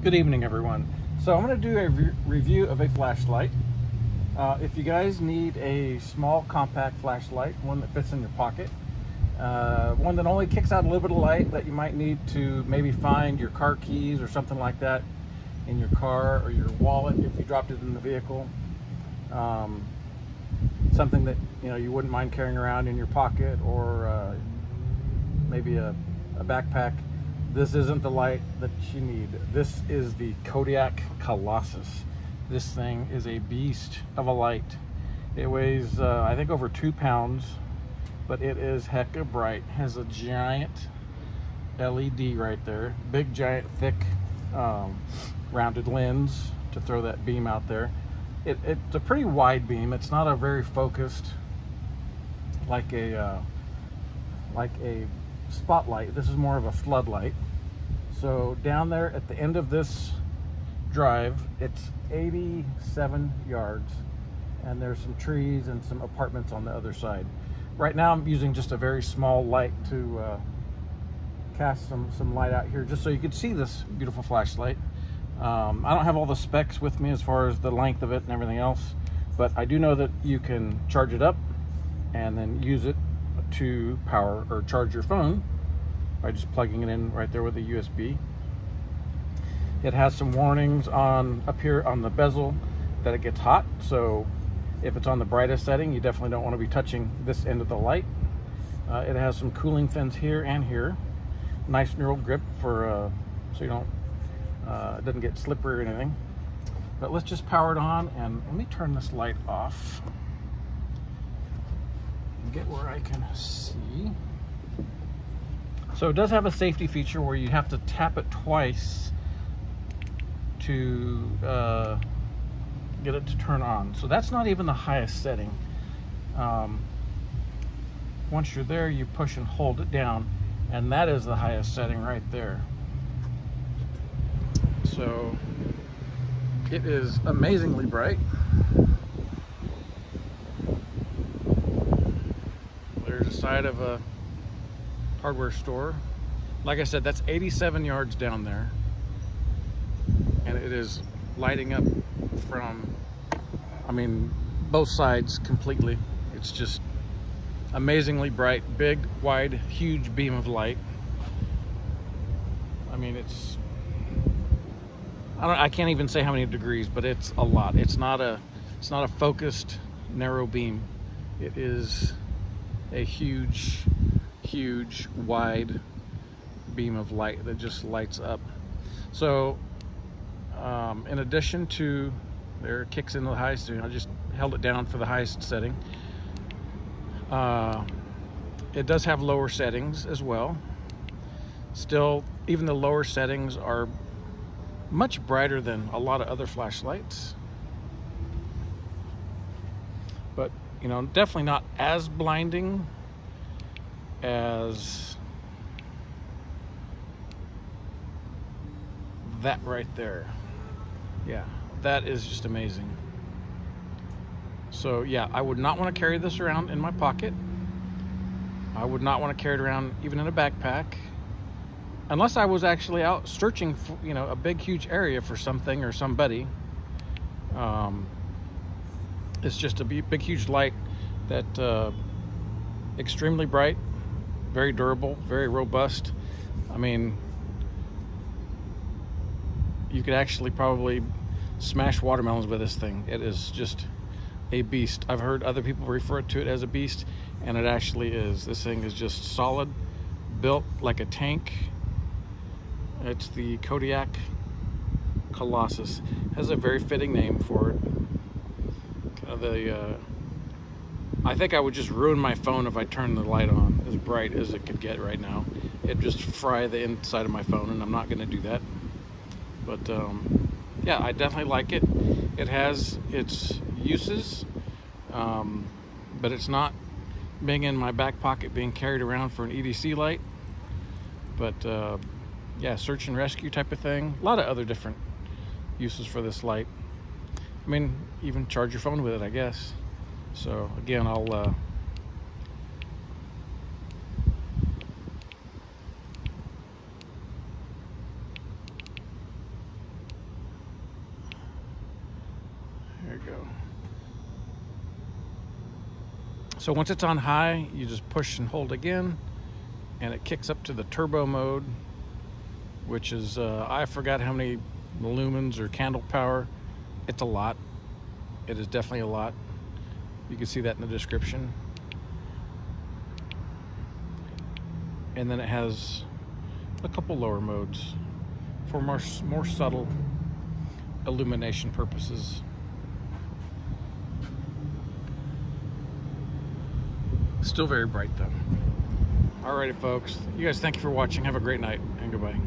Good evening, everyone. So I'm going to do a re review of a flashlight. Uh, if you guys need a small compact flashlight, one that fits in your pocket, uh, one that only kicks out a little bit of light that you might need to maybe find your car keys or something like that in your car or your wallet if you dropped it in the vehicle. Um, something that you know you wouldn't mind carrying around in your pocket or uh, maybe a, a backpack this isn't the light that you need. This is the Kodiak Kolossus. This thing is a beast of a light. It weighs, uh, I think, over two pounds, but it is hecka bright. Has a giant LED right there. Big, giant, thick, um, rounded lens to throw that beam out there. It, it's a pretty wide beam. It's not a very focused, like a, uh, like a spotlight. This is more of a floodlight. So down there at the end of this drive, it's 87 yards and there's some trees and some apartments on the other side. Right now I'm using just a very small light to uh, cast some, some light out here just so you can see this beautiful flashlight. Um, I don't have all the specs with me as far as the length of it and everything else, but I do know that you can charge it up and then use it to power or charge your phone by just plugging it in right there with a USB. It has some warnings on up here on the bezel that it gets hot. So if it's on the brightest setting, you definitely don't want to be touching this end of the light. Uh, it has some cooling fins here and here. Nice knurled grip for uh, so you don't uh, it doesn't get slippery or anything. But let's just power it on and let me turn this light off and get where I can see. So it does have a safety feature where you have to tap it twice to uh, get it to turn on. So that's not even the highest setting. Um, once you're there, you push and hold it down, and that is the highest setting right there. So it is amazingly bright. There's a side of a hardware store. Like I said, that's 87 yards down there. And it is lighting up from, I mean, both sides completely. It's just amazingly bright, big, wide, huge beam of light. I mean, it's, I, don't, I can't even say how many degrees, but it's a lot. It's not a, it's not a focused, narrow beam. It is a huge, huge, wide beam of light that just lights up. So um, in addition to, there kicks in the highest, I just held it down for the highest setting. Uh, it does have lower settings as well. Still, even the lower settings are much brighter than a lot of other flashlights. But you know, definitely not as blinding as that right there. Yeah, that is just amazing. So yeah, I would not want to carry this around in my pocket. I would not want to carry it around even in a backpack. Unless I was actually out searching for, you know, a big, huge area for something or somebody. Um, it's just a big, huge light that uh, extremely bright, very durable, very robust. I mean, you could actually probably smash watermelons with this thing. It is just a beast. I've heard other people refer to it as a beast, and it actually is. This thing is just solid, built like a tank. It's the Kodiak Kolossus. Has a very fitting name for it the, uh, I think I would just ruin my phone if I turned the light on as bright as it could get right now. It'd just fry the inside of my phone and I'm not gonna do that. But um, yeah, I definitely like it. It has its uses, um, but it's not being in my back pocket being carried around for an EDC light. But uh, yeah, search and rescue type of thing. A lot of other different uses for this light. I mean, even charge your phone with it, I guess. So again, I'll uh, there you go. So once it's on high, you just push and hold again, and it kicks up to the turbo mode, which is, uh, I forgot how many lumens or candle power. It's a lot. It is definitely a lot. You can see that in the description. And then it has a couple lower modes for more, more subtle illumination purposes. Still very bright though. Alrighty folks, you guys thank you for watching. Have a great night and goodbye.